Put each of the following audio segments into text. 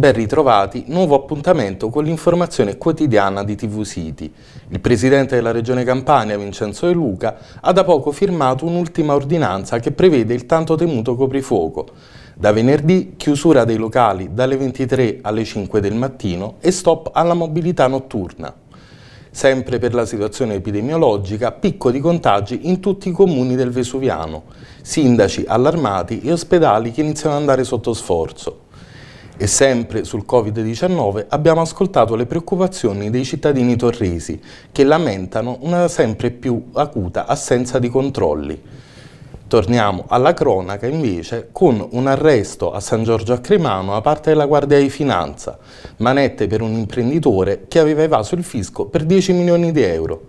Ben ritrovati, nuovo appuntamento con l'informazione quotidiana di TV City. Il presidente della regione Campania, Vincenzo De Luca, ha da poco firmato un'ultima ordinanza che prevede il tanto temuto coprifuoco. Da venerdì chiusura dei locali dalle 23 alle 5 del mattino e stop alla mobilità notturna. Sempre per la situazione epidemiologica, picco di contagi in tutti i comuni del Vesuviano, sindaci allarmati e ospedali che iniziano ad andare sotto sforzo. E sempre sul Covid-19 abbiamo ascoltato le preoccupazioni dei cittadini torresi che lamentano una sempre più acuta assenza di controlli. Torniamo alla cronaca invece con un arresto a San Giorgio a Cremano da parte della Guardia di Finanza, manette per un imprenditore che aveva evaso il fisco per 10 milioni di euro.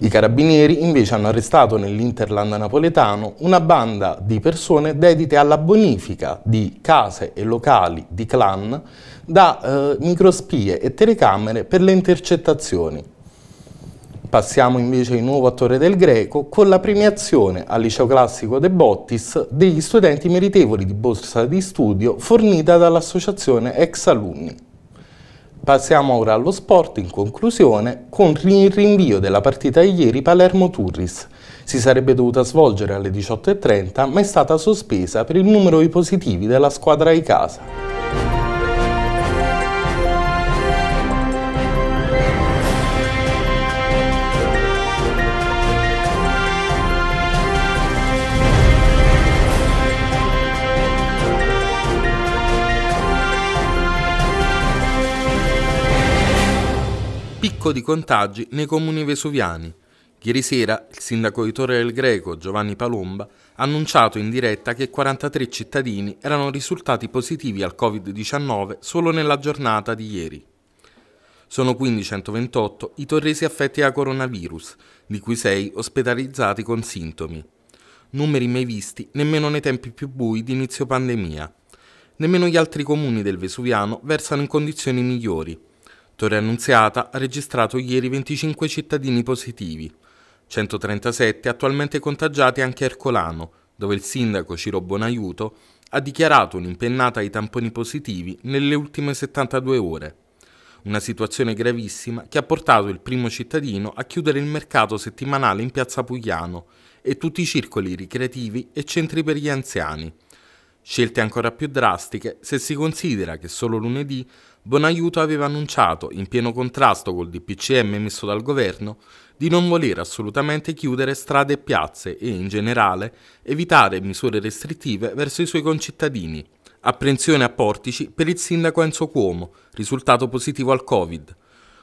I carabinieri invece hanno arrestato nell'Interland napoletano una banda di persone dedite alla bonifica di case e locali di clan da eh, microspie e telecamere per le intercettazioni. Passiamo invece di nuovo a Torre del Greco con la premiazione al liceo classico De Bottis degli studenti meritevoli di borsa di studio fornita dall'associazione Ex Alunni. Passiamo ora allo sport in conclusione con il rinvio della partita ieri Palermo-Turris. Si sarebbe dovuta svolgere alle 18.30 ma è stata sospesa per il numero di positivi della squadra di casa. Picco di contagi nei comuni vesuviani. Ieri sera il sindaco di Torre del Greco, Giovanni Palomba, ha annunciato in diretta che 43 cittadini erano risultati positivi al Covid-19 solo nella giornata di ieri. Sono quindi 128 i torresi affetti da coronavirus, di cui 6 ospedalizzati con sintomi. Numeri mai visti nemmeno nei tempi più bui di inizio pandemia. Nemmeno gli altri comuni del Vesuviano versano in condizioni migliori. Torre Annunziata ha registrato ieri 25 cittadini positivi, 137 attualmente contagiati anche a Ercolano, dove il sindaco Ciro Bonaiuto ha dichiarato un'impennata ai tamponi positivi nelle ultime 72 ore. Una situazione gravissima che ha portato il primo cittadino a chiudere il mercato settimanale in piazza Pugliano e tutti i circoli ricreativi e centri per gli anziani. Scelte ancora più drastiche se si considera che solo lunedì Bonaiuto aveva annunciato, in pieno contrasto col DPCM emesso dal governo, di non voler assolutamente chiudere strade e piazze e, in generale, evitare misure restrittive verso i suoi concittadini. Apprensione a Portici per il sindaco Enzo Cuomo, risultato positivo al Covid.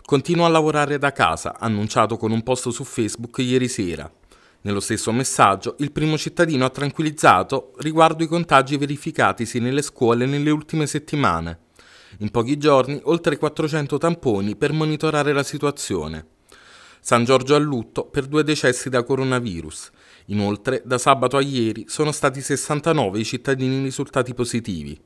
Continua a lavorare da casa, annunciato con un post su Facebook ieri sera. Nello stesso messaggio, il primo cittadino ha tranquillizzato riguardo i contagi verificatisi nelle scuole nelle ultime settimane. In pochi giorni, oltre 400 tamponi per monitorare la situazione. San Giorgio a lutto per due decessi da coronavirus. Inoltre, da sabato a ieri sono stati 69 i cittadini risultati positivi.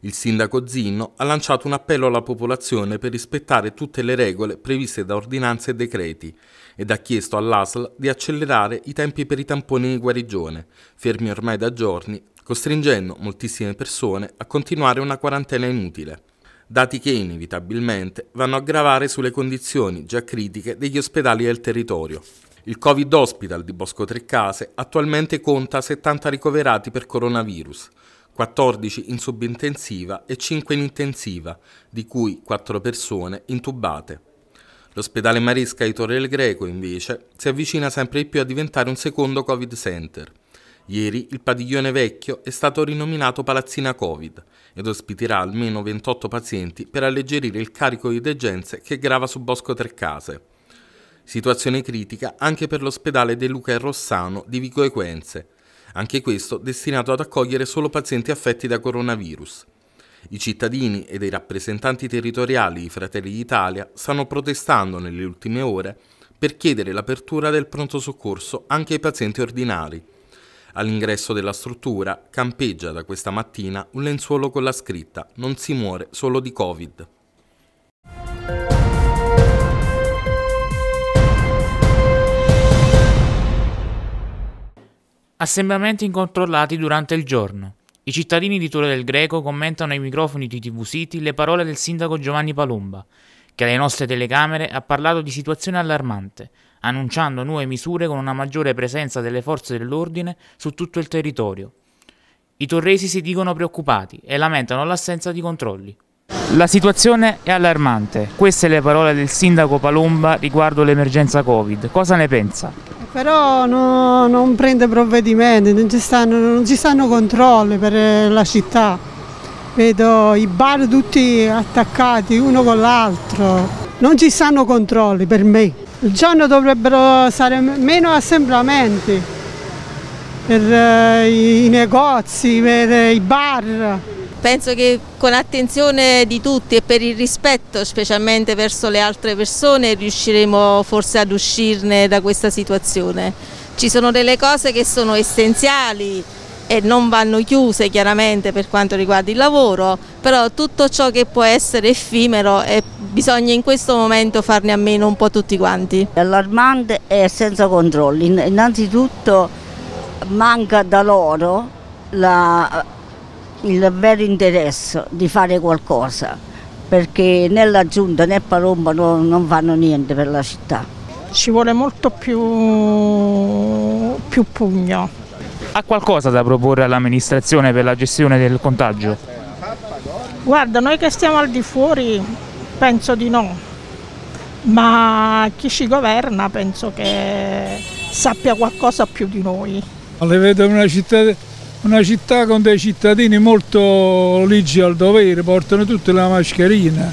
Il sindaco Zinno ha lanciato un appello alla popolazione per rispettare tutte le regole previste da ordinanze e decreti ed ha chiesto all'ASL di accelerare i tempi per i tamponi di guarigione, fermi ormai da giorni, costringendo moltissime persone a continuare una quarantena inutile dati che inevitabilmente vanno a gravare sulle condizioni già critiche degli ospedali del territorio. Il Covid Hospital di Bosco Treccase attualmente conta 70 ricoverati per coronavirus, 14 in subintensiva e 5 in intensiva, di cui 4 persone intubate. L'ospedale Maresca di Torre del Greco, invece, si avvicina sempre di più a diventare un secondo Covid Center. Ieri il padiglione vecchio è stato rinominato Palazzina Covid ed ospiterà almeno 28 pazienti per alleggerire il carico di degenze che grava su Bosco Treccase. Situazione critica anche per l'ospedale De Luca e Rossano di Vico Equenze, anche questo destinato ad accogliere solo pazienti affetti da coronavirus. I cittadini ed i rappresentanti territoriali di Fratelli d'Italia stanno protestando nelle ultime ore per chiedere l'apertura del pronto soccorso anche ai pazienti ordinari. All'ingresso della struttura campeggia da questa mattina un lenzuolo con la scritta Non si muore solo di Covid. Assembramenti incontrollati durante il giorno. I cittadini di Torre del Greco commentano ai microfoni di TV City le parole del sindaco Giovanni Palomba, che alle nostre telecamere ha parlato di situazione allarmante, annunciando nuove misure con una maggiore presenza delle forze dell'ordine su tutto il territorio. I torresi si dicono preoccupati e lamentano l'assenza di controlli. La situazione è allarmante, queste le parole del sindaco Palomba riguardo l'emergenza Covid. Cosa ne pensa? Però no, non prende provvedimenti, non ci, stanno, non ci stanno controlli per la città. Vedo i bar tutti attaccati uno con l'altro. Non ci stanno controlli per me. Il giorno dovrebbero stare meno assembramenti per eh, i negozi, per i bar. Penso che con attenzione di tutti e per il rispetto specialmente verso le altre persone riusciremo forse ad uscirne da questa situazione. Ci sono delle cose che sono essenziali e non vanno chiuse chiaramente per quanto riguarda il lavoro, però tutto ciò che può essere effimero bisogna in questo momento farne a meno un po' tutti quanti. Allarmante e senza controlli. Innanzitutto manca da loro la il vero interesse di fare qualcosa perché né la giunta né Palomba no, non fanno niente per la città. Ci vuole molto più, più pugno. Ha qualcosa da proporre all'amministrazione per la gestione del contagio? Guarda, noi che stiamo al di fuori penso di no, ma chi ci governa penso che sappia qualcosa più di noi. Le vedo una città una città con dei cittadini molto ligi al dovere, portano tutte la mascherina.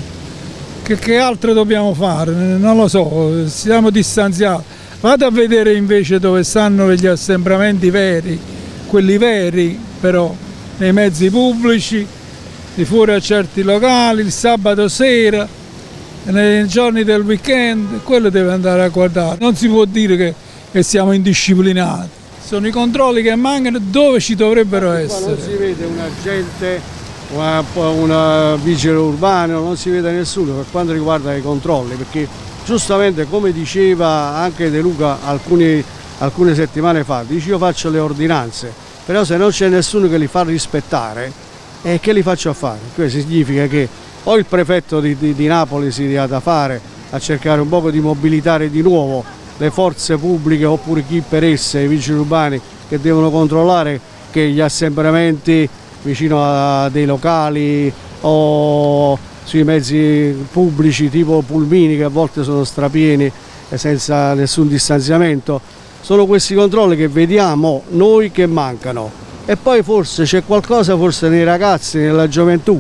Che, che altro dobbiamo fare? Non lo so, siamo distanziati. Vado a vedere invece dove stanno gli assembramenti veri, quelli veri però, nei mezzi pubblici, di fuori a certi locali, il sabato sera, nei giorni del weekend, quello deve andare a guardare. Non si può dire che, che siamo indisciplinati sono i controlli che mancano dove ci dovrebbero essere. Non si vede un agente, una, una vigile urbano, non si vede nessuno per quanto riguarda i controlli, perché giustamente come diceva anche De Luca alcuni, alcune settimane fa, dice io faccio le ordinanze, però se non c'è nessuno che li fa rispettare, eh, che li faccio a fare? Questo significa che o il prefetto di, di, di Napoli si deve da fare a cercare un po' di mobilitare di nuovo le forze pubbliche oppure chi per esse, i vigili urbani che devono controllare che gli assembramenti vicino a dei locali o sui mezzi pubblici tipo pulmini che a volte sono strapieni e senza nessun distanziamento sono questi controlli che vediamo noi che mancano e poi forse c'è qualcosa forse nei ragazzi, nella gioventù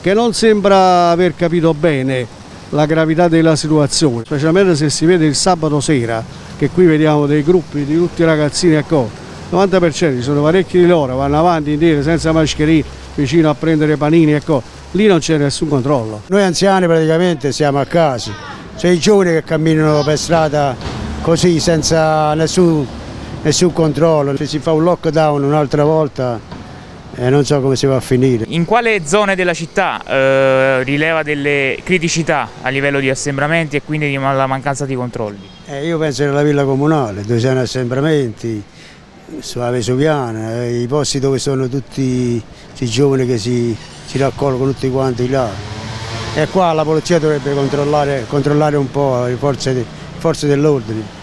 che non sembra aver capito bene la gravità della situazione, specialmente se si vede il sabato sera, che qui vediamo dei gruppi di tutti i ragazzini a co. 90% ci sono parecchi di loro, vanno avanti indietro senza mascherine, vicino a prendere panini e co. Lì non c'è nessun controllo. Noi anziani praticamente siamo a casa, c'è i giovani che camminano per strada così senza nessun, nessun controllo, se si fa un lockdown un'altra volta e non so come si va a finire. In quale zone della città eh, rileva delle criticità a livello di assembramenti e quindi di la mancanza di controlli? Eh, io penso nella villa comunale dove sono assembramenti, sulla Vesuviana, eh, i posti dove sono tutti i giovani che si, si raccolgono tutti quanti là. E qua la polizia dovrebbe controllare, controllare un po' le forze, forze dell'ordine,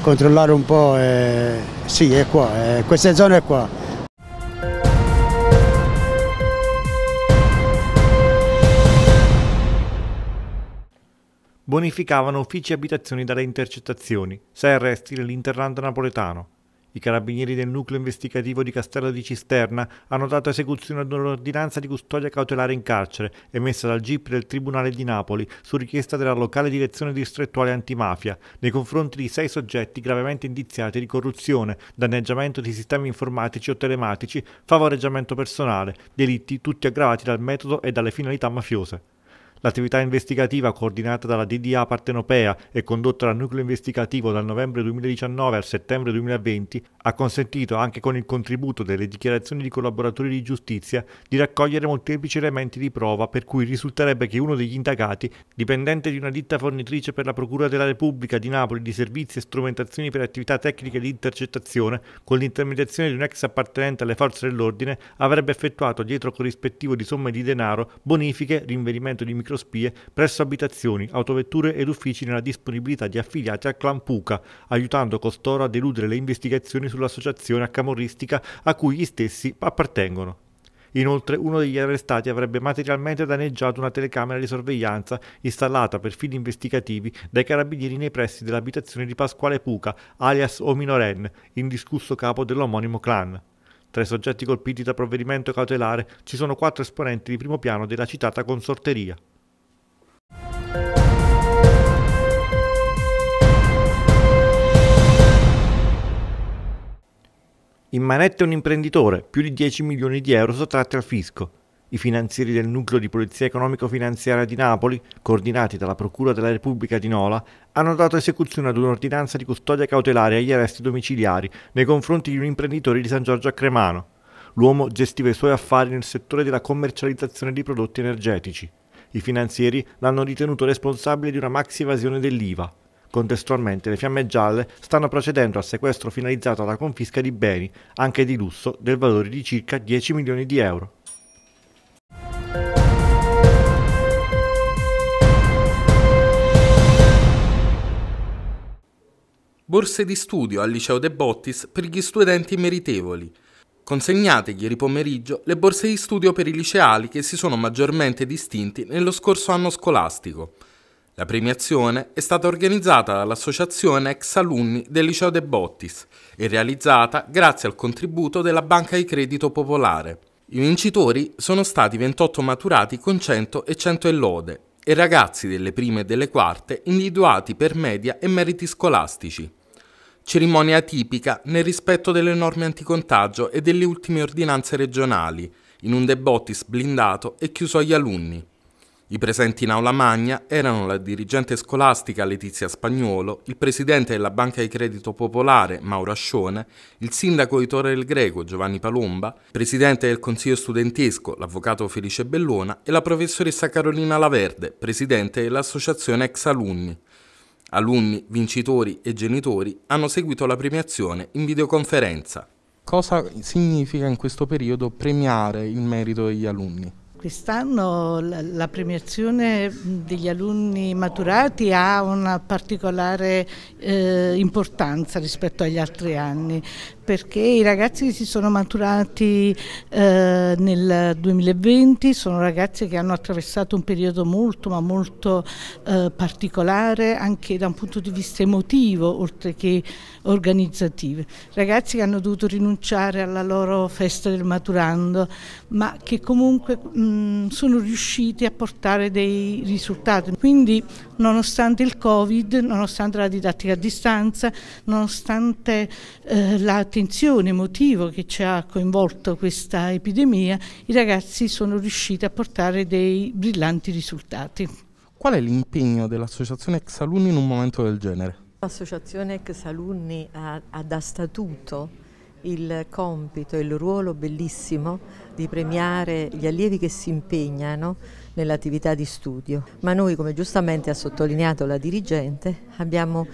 controllare un po', eh, sì è qua, eh, queste zone è qua. bonificavano uffici e abitazioni dalle intercettazioni, sei arresti nell'interrando napoletano. I carabinieri del nucleo investigativo di Castello di Cisterna hanno dato esecuzione ad un'ordinanza di custodia cautelare in carcere emessa dal GIP del Tribunale di Napoli su richiesta della locale direzione distrettuale antimafia nei confronti di sei soggetti gravemente indiziati di corruzione, danneggiamento di sistemi informatici o telematici, favoreggiamento personale, delitti tutti aggravati dal metodo e dalle finalità mafiose. L'attività investigativa coordinata dalla DDA partenopea e condotta dal nucleo investigativo dal novembre 2019 al settembre 2020 ha consentito, anche con il contributo delle dichiarazioni di collaboratori di giustizia, di raccogliere molteplici elementi di prova per cui risulterebbe che uno degli indagati, dipendente di una ditta fornitrice per la Procura della Repubblica di Napoli di servizi e strumentazioni per attività tecniche di intercettazione, con l'intermediazione di un ex appartenente alle forze dell'ordine, avrebbe effettuato dietro corrispettivo di somme di denaro bonifiche, rinvenimento di microspie presso abitazioni, autovetture ed uffici nella disponibilità di affiliati al clan Puca, aiutando costoro a deludere le investigazioni sull'associazione camorristica a cui gli stessi appartengono. Inoltre uno degli arrestati avrebbe materialmente danneggiato una telecamera di sorveglianza installata per fini investigativi dai carabinieri nei pressi dell'abitazione di Pasquale Puca, alias Ominoren, indiscusso capo dell'omonimo clan. Tra i soggetti colpiti da provvedimento cautelare ci sono quattro esponenti di primo piano della citata consorteria. In manette un imprenditore, più di 10 milioni di euro sottratti al fisco. I finanzieri del nucleo di polizia economico-finanziaria di Napoli, coordinati dalla Procura della Repubblica di Nola, hanno dato esecuzione ad un'ordinanza di custodia cautelare agli arresti domiciliari nei confronti di un imprenditore di San Giorgio a Cremano. L'uomo gestiva i suoi affari nel settore della commercializzazione di prodotti energetici. I finanzieri l'hanno ritenuto responsabile di una maxi evasione dell'IVA. Contestualmente le Fiamme Gialle stanno procedendo al sequestro finalizzato alla confisca di beni, anche di lusso, del valore di circa 10 milioni di euro. Borse di studio al liceo De Bottis per gli studenti meritevoli. Consegnate ieri pomeriggio le borse di studio per i liceali che si sono maggiormente distinti nello scorso anno scolastico. La premiazione è stata organizzata dall'Associazione Ex Alunni del Liceo De Bottis e realizzata grazie al contributo della Banca di Credito Popolare. I vincitori sono stati 28 maturati con 100 e 100 e lode e ragazzi delle prime e delle quarte individuati per media e meriti scolastici. Cerimonia tipica nel rispetto delle norme anticontagio e delle ultime ordinanze regionali, in un De Bottis blindato e chiuso agli alunni. I presenti in aula magna erano la dirigente scolastica Letizia Spagnuolo, il presidente della Banca di Credito Popolare Mauro Ascione, il sindaco di Torre del Greco Giovanni Palomba, il presidente del consiglio studentesco l'avvocato Felice Bellona e la professoressa Carolina Laverde, presidente dell'associazione ex alunni. Alunni, vincitori e genitori hanno seguito la premiazione in videoconferenza. Cosa significa in questo periodo premiare il merito degli alunni? Quest'anno la premiazione degli alunni maturati ha una particolare eh, importanza rispetto agli altri anni perché i ragazzi che si sono maturati eh, nel 2020 sono ragazzi che hanno attraversato un periodo molto ma molto eh, particolare anche da un punto di vista emotivo oltre che organizzativo. Ragazzi che hanno dovuto rinunciare alla loro festa del maturando ma che comunque mh, sono riusciti a portare dei risultati. Quindi nonostante il Covid, nonostante la didattica a distanza, nonostante eh, la l'attenzione emotivo che ci ha coinvolto questa epidemia, i ragazzi sono riusciti a portare dei brillanti risultati. Qual è l'impegno dell'associazione ex alunni in un momento del genere? L'associazione ex alunni ha, ha da statuto il compito e il ruolo bellissimo di premiare gli allievi che si impegnano nell'attività di studio. Ma noi, come giustamente ha sottolineato la dirigente, abbiamo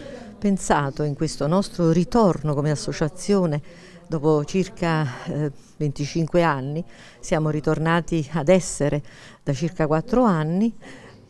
pensato in questo nostro ritorno come associazione dopo circa eh, 25 anni, siamo ritornati ad essere da circa 4 anni,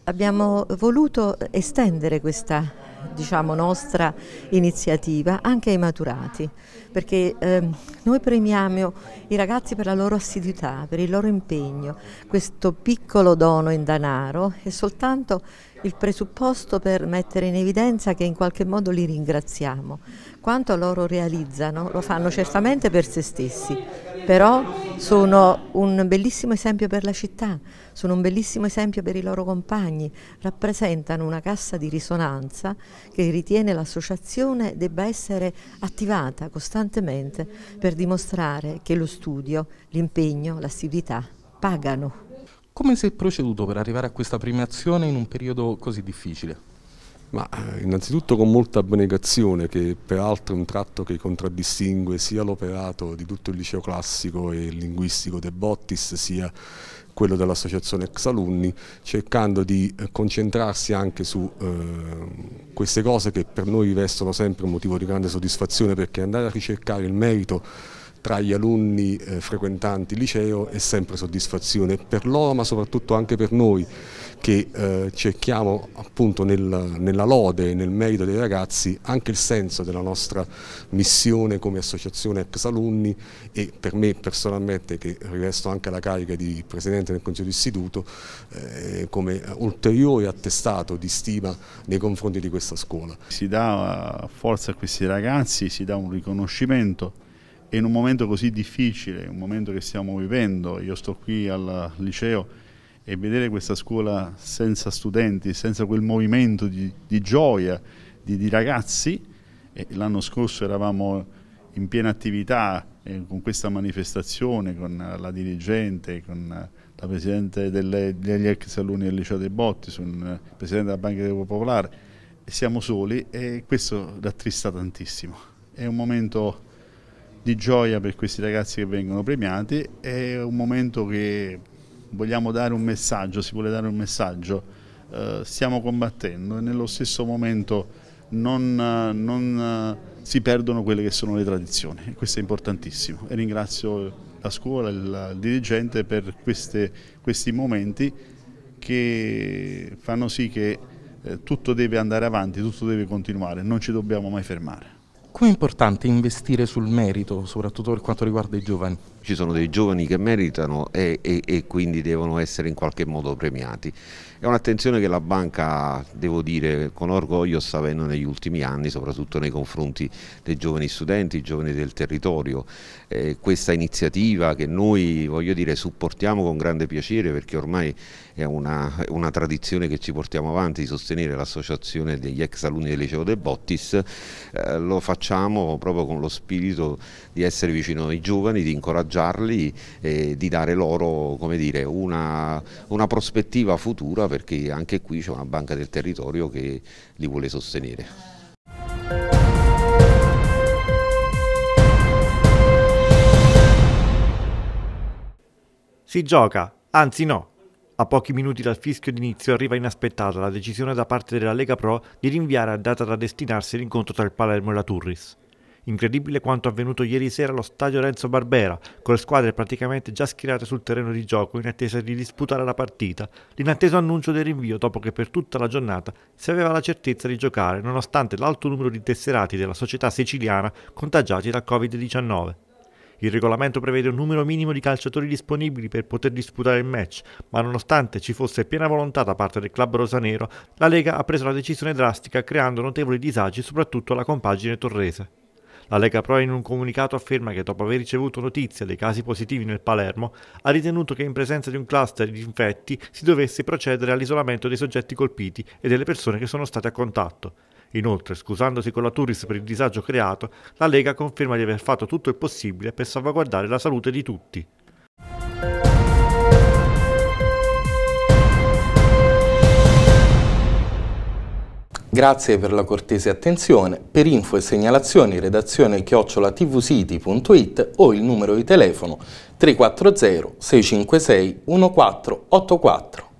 abbiamo voluto estendere questa diciamo, nostra iniziativa anche ai maturati, perché eh, noi premiamo i ragazzi per la loro assiduità, per il loro impegno. Questo piccolo dono in denaro è soltanto il presupposto per mettere in evidenza che in qualche modo li ringraziamo. Quanto loro realizzano lo fanno certamente per se stessi, però sono un bellissimo esempio per la città, sono un bellissimo esempio per i loro compagni, rappresentano una cassa di risonanza che ritiene l'associazione debba essere attivata costantemente per dimostrare che lo studio, l'impegno, l'assiduità pagano. Come si è proceduto per arrivare a questa premiazione in un periodo così difficile? Ma eh, innanzitutto con molta abnegazione, che peraltro è un tratto che contraddistingue sia l'operato di tutto il liceo classico e linguistico De Bottis, sia quello dell'associazione ex alunni, cercando di eh, concentrarsi anche su eh, queste cose che per noi rivestono sempre un motivo di grande soddisfazione perché andare a ricercare il merito tra gli alunni eh, frequentanti liceo è sempre soddisfazione per loro ma soprattutto anche per noi che eh, cerchiamo appunto nel, nella lode e nel merito dei ragazzi anche il senso della nostra missione come associazione ex alunni e per me personalmente che rivesto anche la carica di Presidente del Consiglio d'Istituto eh, come ulteriore attestato di stima nei confronti di questa scuola. Si dà forza a questi ragazzi, si dà un riconoscimento e in un momento così difficile, un momento che stiamo vivendo, io sto qui al liceo e vedere questa scuola senza studenti, senza quel movimento di, di gioia di, di ragazzi, l'anno scorso eravamo in piena attività eh, con questa manifestazione, con la dirigente, con la presidente delle, degli ex alunni del liceo dei Botti, il presidente della Banca del Popolare, siamo soli e questo rattrista tantissimo. È un momento di gioia per questi ragazzi che vengono premiati, è un momento che vogliamo dare un messaggio, si vuole dare un messaggio, eh, stiamo combattendo e nello stesso momento non, non si perdono quelle che sono le tradizioni. Questo è importantissimo. E ringrazio la scuola, il, il dirigente per queste, questi momenti che fanno sì che eh, tutto deve andare avanti, tutto deve continuare, non ci dobbiamo mai fermare. Come è importante investire sul merito, soprattutto per quanto riguarda i giovani? Ci sono dei giovani che meritano e, e, e quindi devono essere in qualche modo premiati. È un'attenzione che la banca, devo dire, con orgoglio sta avendo negli ultimi anni, soprattutto nei confronti dei giovani studenti, giovani del territorio. Eh, questa iniziativa che noi, voglio dire, supportiamo con grande piacere perché ormai è una, una tradizione che ci portiamo avanti di sostenere l'associazione degli ex alunni del liceo del Bottis, eh, lo facciamo proprio con lo spirito di essere vicino ai giovani, di incoraggiarli e di dare loro dire, una, una prospettiva futura perché anche qui c'è una banca del territorio che li vuole sostenere. Si gioca, anzi no. A pochi minuti dal fischio d'inizio arriva inaspettata la decisione da parte della Lega Pro di rinviare a data da destinarsi l'incontro tra il Palermo e la Turris. Incredibile quanto avvenuto ieri sera allo stadio Renzo Barbera, con le squadre praticamente già schierate sul terreno di gioco in attesa di disputare la partita, l'inatteso annuncio del rinvio dopo che per tutta la giornata si aveva la certezza di giocare nonostante l'alto numero di tesserati della società siciliana contagiati da Covid-19. Il regolamento prevede un numero minimo di calciatori disponibili per poter disputare il match, ma nonostante ci fosse piena volontà da parte del club rosanero, la Lega ha preso la decisione drastica creando notevoli disagi soprattutto alla compagine torrese. La Lega Pro in un comunicato afferma che dopo aver ricevuto notizia dei casi positivi nel Palermo ha ritenuto che in presenza di un cluster di infetti si dovesse procedere all'isolamento dei soggetti colpiti e delle persone che sono state a contatto. Inoltre, scusandosi con la Turis per il disagio creato, la Lega conferma di aver fatto tutto il possibile per salvaguardare la salute di tutti. Grazie per la cortese attenzione. Per info e segnalazioni redazione chiocciolatvcity.it o il numero di telefono 340 656 1484.